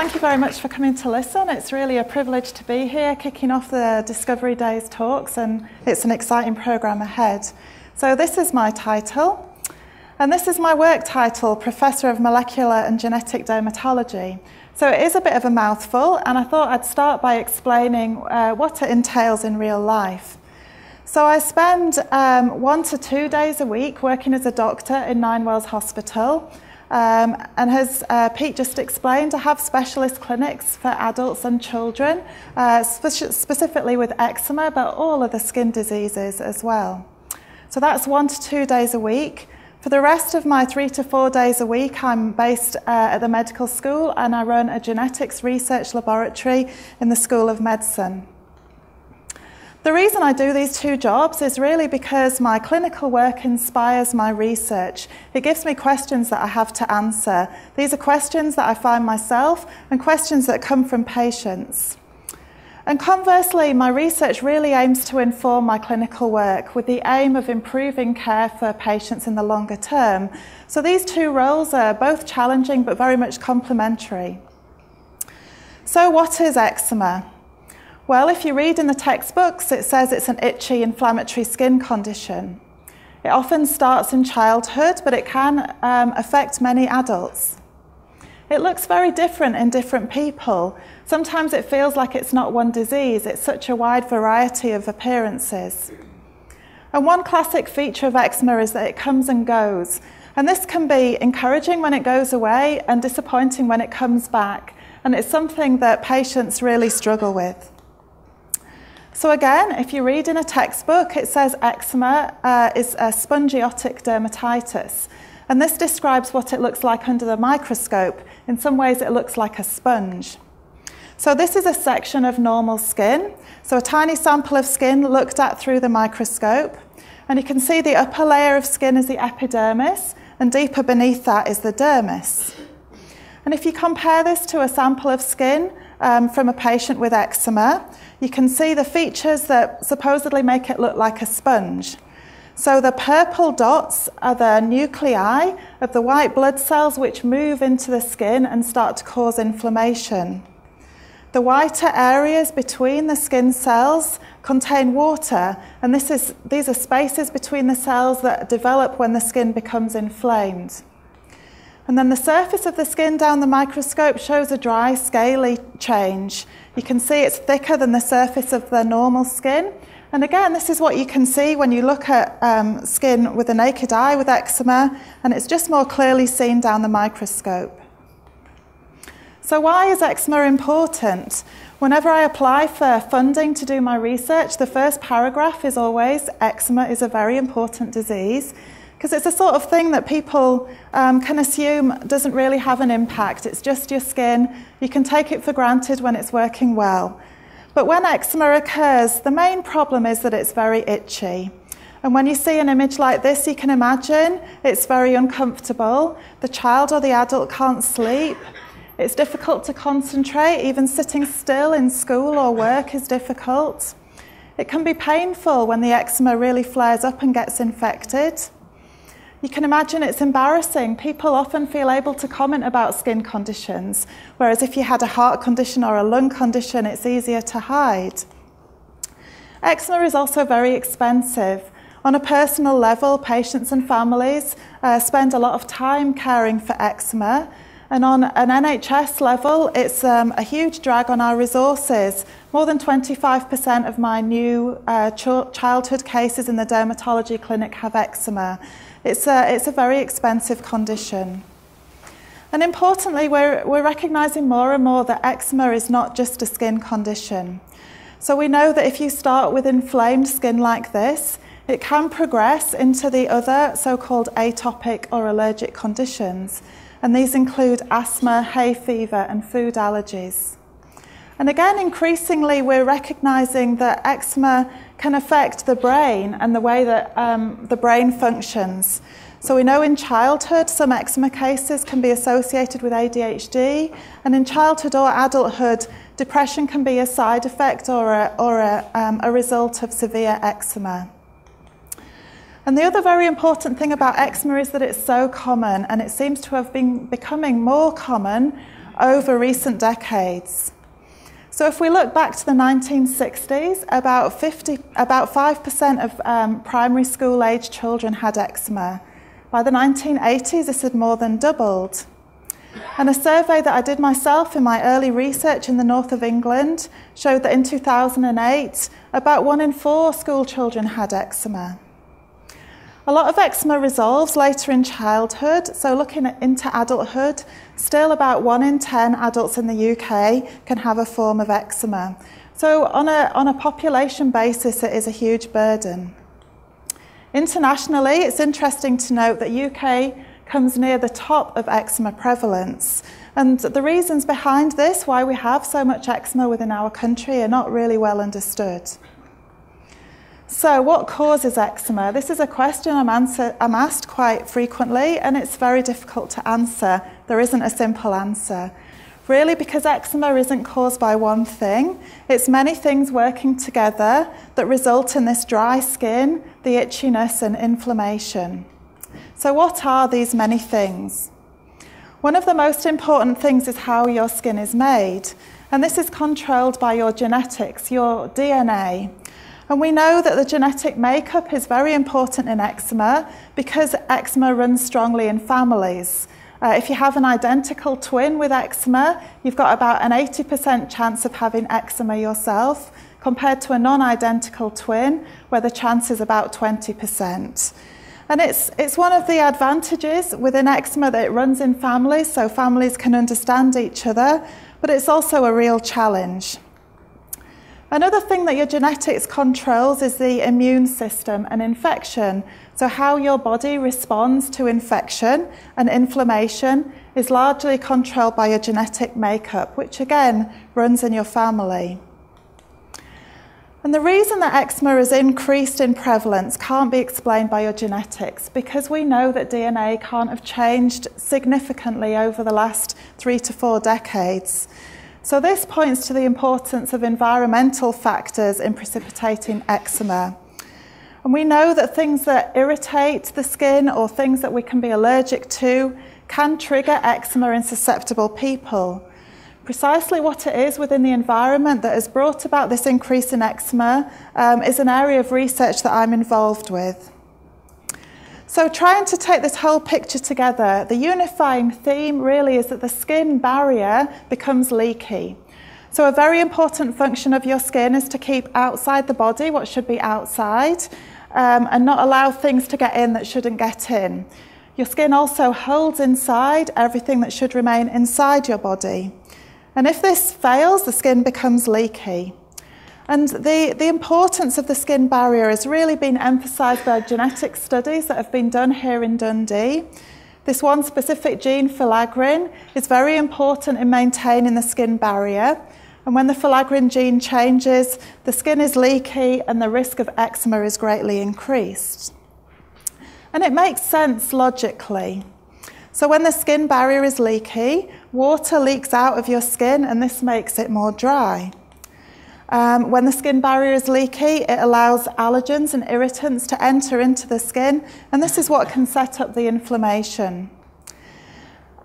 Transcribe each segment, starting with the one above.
thank you very much for coming to listen. It's really a privilege to be here, kicking off the Discovery Days talks, and it's an exciting programme ahead. So, this is my title, and this is my work title Professor of Molecular and Genetic Dermatology. So, it is a bit of a mouthful, and I thought I'd start by explaining uh, what it entails in real life. So, I spend um, one to two days a week working as a doctor in Ninewells Hospital. Um, and as uh, Pete just explained, I have specialist clinics for adults and children, uh, spe specifically with eczema, but all other skin diseases as well. So that's one to two days a week. For the rest of my three to four days a week, I'm based uh, at the medical school and I run a genetics research laboratory in the School of Medicine. The reason I do these two jobs is really because my clinical work inspires my research. It gives me questions that I have to answer. These are questions that I find myself and questions that come from patients. And conversely, my research really aims to inform my clinical work with the aim of improving care for patients in the longer term. So these two roles are both challenging but very much complementary. So, what is eczema? Well, if you read in the textbooks, it says it's an itchy, inflammatory skin condition. It often starts in childhood, but it can um, affect many adults. It looks very different in different people. Sometimes it feels like it's not one disease, it's such a wide variety of appearances. And one classic feature of eczema is that it comes and goes. And this can be encouraging when it goes away and disappointing when it comes back. And it's something that patients really struggle with. So again, if you read in a textbook, it says eczema uh, is a spongiotic dermatitis. And this describes what it looks like under the microscope. In some ways, it looks like a sponge. So this is a section of normal skin. So a tiny sample of skin looked at through the microscope. And you can see the upper layer of skin is the epidermis, and deeper beneath that is the dermis. And if you compare this to a sample of skin um, from a patient with eczema, you can see the features that supposedly make it look like a sponge. So the purple dots are the nuclei of the white blood cells which move into the skin and start to cause inflammation. The whiter areas between the skin cells contain water, and this is, these are spaces between the cells that develop when the skin becomes inflamed. And then the surface of the skin down the microscope shows a dry, scaly change. You can see it's thicker than the surface of the normal skin. And again, this is what you can see when you look at um, skin with a naked eye with eczema, and it's just more clearly seen down the microscope. So, why is eczema important? Whenever I apply for funding to do my research, the first paragraph is always eczema is a very important disease because it's a sort of thing that people um, can assume doesn't really have an impact. It's just your skin. You can take it for granted when it's working well. But when eczema occurs, the main problem is that it's very itchy. And when you see an image like this, you can imagine it's very uncomfortable. The child or the adult can't sleep. It's difficult to concentrate. Even sitting still in school or work is difficult. It can be painful when the eczema really flares up and gets infected. You can imagine it's embarrassing. People often feel able to comment about skin conditions, whereas if you had a heart condition or a lung condition, it's easier to hide. Eczema is also very expensive. On a personal level, patients and families uh, spend a lot of time caring for eczema. And on an NHS level, it's um, a huge drag on our resources. More than 25% of my new uh, ch childhood cases in the dermatology clinic have eczema. It's a, it's a very expensive condition. And importantly, we're, we're recognising more and more that eczema is not just a skin condition. So we know that if you start with inflamed skin like this, it can progress into the other so-called atopic or allergic conditions. And these include asthma, hay fever and food allergies. And again, increasingly, we're recognising that eczema can affect the brain and the way that um, the brain functions. So we know in childhood some eczema cases can be associated with ADHD, and in childhood or adulthood, depression can be a side effect or a, or a, um, a result of severe eczema. And the other very important thing about eczema is that it's so common, and it seems to have been becoming more common over recent decades. So if we look back to the 1960s, about, 50, about 5% of um, primary school age children had eczema. By the 1980s, this had more than doubled. And a survey that I did myself in my early research in the north of England showed that in 2008, about one in four school children had eczema. A lot of eczema resolves later in childhood, so looking at, into adulthood, still about 1 in 10 adults in the UK can have a form of eczema. So on a, on a population basis, it is a huge burden. Internationally, it's interesting to note that UK comes near the top of eczema prevalence. And the reasons behind this, why we have so much eczema within our country, are not really well understood. So, what causes eczema? This is a question I'm, answer, I'm, asked quite frequently, and it's very difficult to answer. There isn't a simple answer. Really, because eczema isn't caused by one thing, it's many things working together that result in this dry skin, the itchiness, and inflammation. So, what are these many things? One of the most important things is how your skin is made, and this is controlled by your genetics, your DNA. And we know that the genetic makeup is very important in eczema because eczema runs strongly in families. Uh, if you have an identical twin with eczema, you've got about an 80% chance of having eczema yourself, compared to a non identical twin, where the chance is about 20%. And it's, it's one of the advantages within eczema that it runs in families, so families can understand each other, but it's also a real challenge. Another thing that your genetics controls is the immune system and infection. So, how your body responds to infection and inflammation is largely controlled by your genetic makeup, which again runs in your family. And the reason that eczema is increased in prevalence can't be explained by your genetics because we know that DNA can't have changed significantly over the last three to four decades. So this points to the importance of environmental factors in precipitating eczema. And we know that things that irritate the skin or things that we can be allergic to can trigger eczema in susceptible people. Precisely what it is within the environment that has brought about this increase in eczema um, is an area of research that I'm involved with. So, trying to take this whole picture together, the unifying theme really is that the skin barrier becomes leaky. So, a very important function of your skin is to keep outside the body what should be outside um, and not allow things to get in that shouldn't get in. Your skin also holds inside everything that should remain inside your body. And if this fails, the skin becomes leaky. And the, the importance of the skin barrier has really been emphasised by genetic studies that have been done here in Dundee. This one specific gene, filaggrin, is very important in maintaining the skin barrier. And when the filaggrin gene changes, the skin is leaky and the risk of eczema is greatly increased. And it makes sense logically. So, when the skin barrier is leaky, water leaks out of your skin and this makes it more dry. Um, when the skin barrier is leaky, it allows allergens and irritants to enter into the skin, and this is what can set up the inflammation.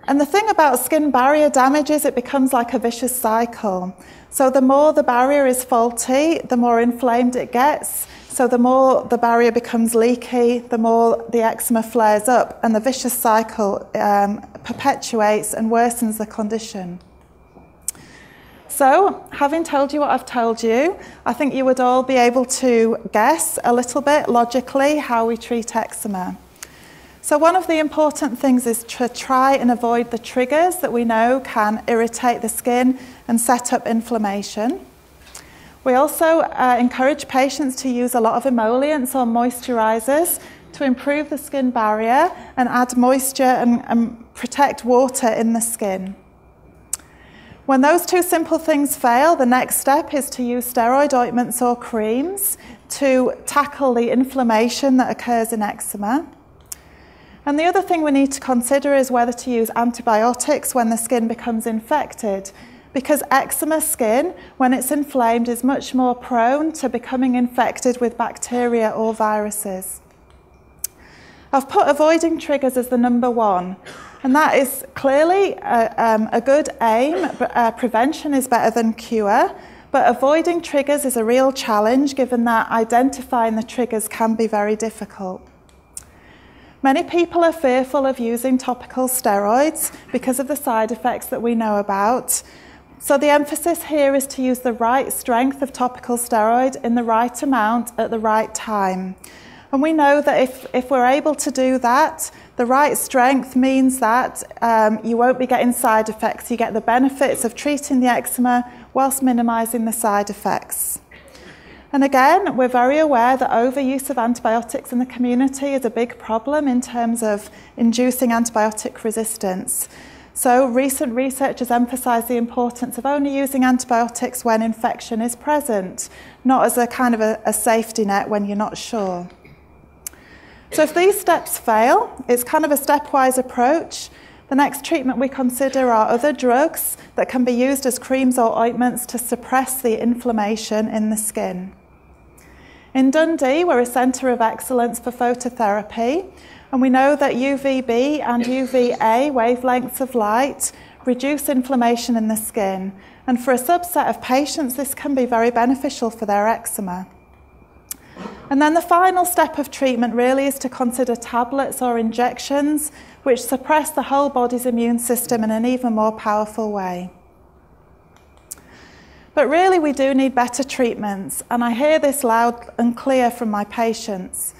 And the thing about skin barrier damage is it becomes like a vicious cycle. So the more the barrier is faulty, the more inflamed it gets. So the more the barrier becomes leaky, the more the eczema flares up, and the vicious cycle um, perpetuates and worsens the condition. So, having told you what I've told you, I think you would all be able to guess a little bit logically how we treat eczema. So, one of the important things is to try and avoid the triggers that we know can irritate the skin and set up inflammation. We also uh, encourage patients to use a lot of emollients or moisturizers to improve the skin barrier and add moisture and, and protect water in the skin. When those two simple things fail, the next step is to use steroid ointments or creams to tackle the inflammation that occurs in eczema. And the other thing we need to consider is whether to use antibiotics when the skin becomes infected, because eczema skin, when it's inflamed, is much more prone to becoming infected with bacteria or viruses. I've put avoiding triggers as the number one. And that is clearly a, um, a good aim, but uh, prevention is better than cure. But avoiding triggers is a real challenge given that identifying the triggers can be very difficult. Many people are fearful of using topical steroids because of the side effects that we know about. So the emphasis here is to use the right strength of topical steroid in the right amount at the right time. And we know that if, if we're able to do that, the right strength means that um, you won't be getting side effects. You get the benefits of treating the eczema whilst minimising the side effects. And again, we're very aware that overuse of antibiotics in the community is a big problem in terms of inducing antibiotic resistance. So recent research has emphasised the importance of only using antibiotics when infection is present, not as a kind of a, a safety net when you're not sure. So if these steps fail, it's kind of a stepwise approach. The next treatment we consider are other drugs that can be used as creams or ointments to suppress the inflammation in the skin. In Dundee, we're a centre of excellence for phototherapy, and we know that UVB and UVA wavelengths of light reduce inflammation in the skin. And for a subset of patients, this can be very beneficial for their eczema. And then the final step of treatment really is to consider tablets or injections which suppress the whole body's immune system in an even more powerful way. But really, we do need better treatments, and I hear this loud and clear from my patients.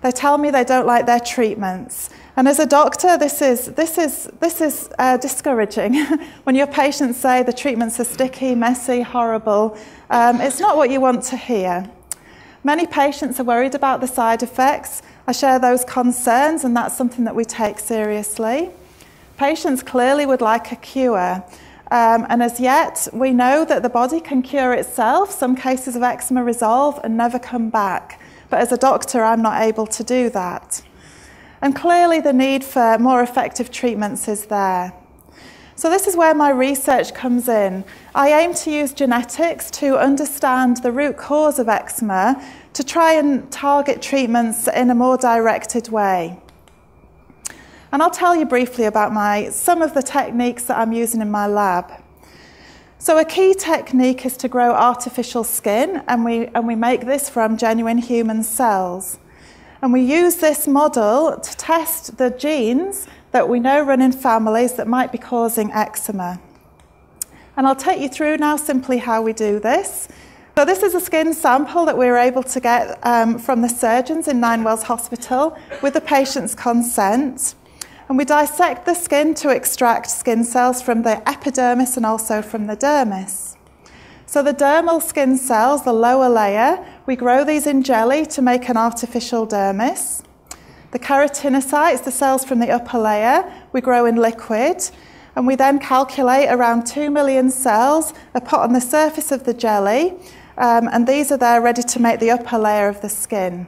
They tell me they don't like their treatments. And as a doctor, this is, this is, this is uh, discouraging. when your patients say the treatments are sticky, messy, horrible, um, it's not what you want to hear. Many patients are worried about the side effects. I share those concerns, and that's something that we take seriously. Patients clearly would like a cure. Um, and as yet, we know that the body can cure itself. Some cases of eczema resolve and never come back. But as a doctor, I'm not able to do that. And clearly, the need for more effective treatments is there. So, this is where my research comes in. I aim to use genetics to understand the root cause of eczema to try and target treatments in a more directed way. And I'll tell you briefly about my, some of the techniques that I'm using in my lab. So a key technique is to grow artificial skin, and we, and we make this from genuine human cells. And we use this model to test the genes that we know run in families that might be causing eczema. And I'll take you through now simply how we do this. So this is a skin sample that we were able to get um, from the surgeons in Ninewells Hospital with the patient's consent. And we dissect the skin to extract skin cells from the epidermis and also from the dermis. So the dermal skin cells, the lower layer, we grow these in jelly to make an artificial dermis. The keratinocytes, the cells from the upper layer, we grow in liquid. And we then calculate around 2 million cells are put on the surface of the jelly. Um, and these are there ready to make the upper layer of the skin.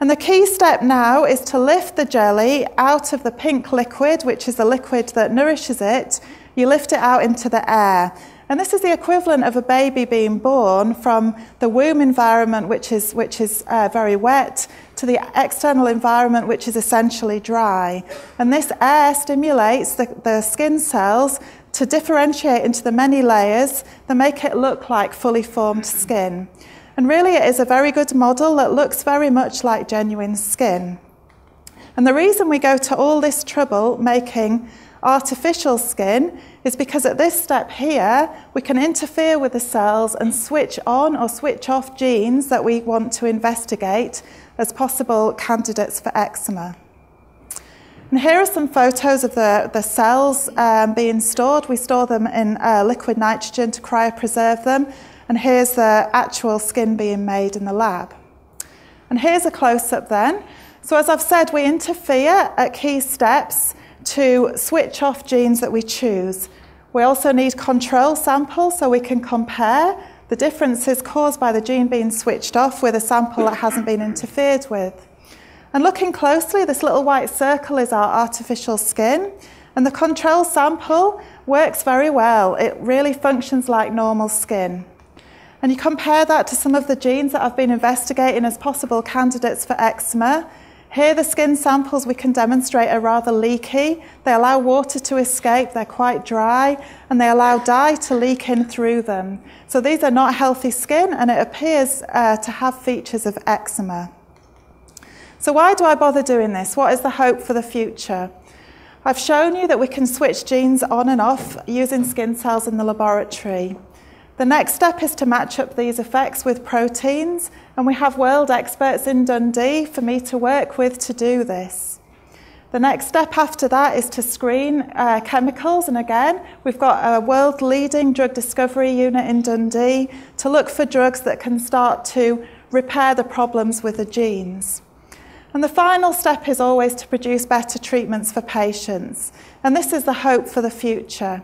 And the key step now is to lift the jelly out of the pink liquid, which is the liquid that nourishes it. You lift it out into the air. And this is the equivalent of a baby being born from the womb environment, which is, which is uh, very wet, to the external environment, which is essentially dry. And this air stimulates the, the skin cells to differentiate into the many layers that make it look like fully formed skin. And really, it is a very good model that looks very much like genuine skin. And the reason we go to all this trouble making artificial skin is because at this step here, we can interfere with the cells and switch on or switch off genes that we want to investigate as possible candidates for eczema. And here are some photos of the, the cells um, being stored. We store them in uh, liquid nitrogen to cryopreserve them and here's the actual skin being made in the lab. And here's a close-up then. So as I've said, we interfere at key steps to switch off genes that we choose. We also need control samples so we can compare the differences caused by the gene being switched off with a sample that hasn't been interfered with. And looking closely, this little white circle is our artificial skin, and the control sample works very well. It really functions like normal skin. And you compare that to some of the genes that I've been investigating as possible candidates for eczema. Here, the skin samples we can demonstrate are rather leaky. They allow water to escape, they're quite dry, and they allow dye to leak in through them. So these are not healthy skin, and it appears uh, to have features of eczema. So why do I bother doing this? What is the hope for the future? I've shown you that we can switch genes on and off using skin cells in the laboratory. The next step is to match up these effects with proteins, and we have world experts in Dundee for me to work with to do this. The next step after that is to screen uh, chemicals, and again, we've got a world leading drug discovery unit in Dundee to look for drugs that can start to repair the problems with the genes. And the final step is always to produce better treatments for patients, and this is the hope for the future.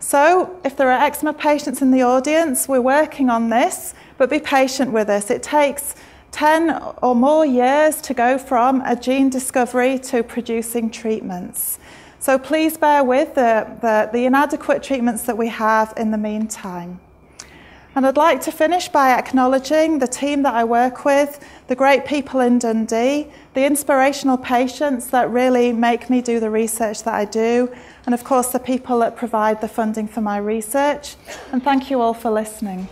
So, if there are eczema patients in the audience, we're working on this, but be patient with us. It takes 10 or more years to go from a gene discovery to producing treatments. So, please bear with the, the, the inadequate treatments that we have in the meantime. And I'd like to finish by acknowledging the team that I work with, the great people in Dundee, the inspirational patients that really make me do the research that I do, and of course the people that provide the funding for my research. And thank you all for listening.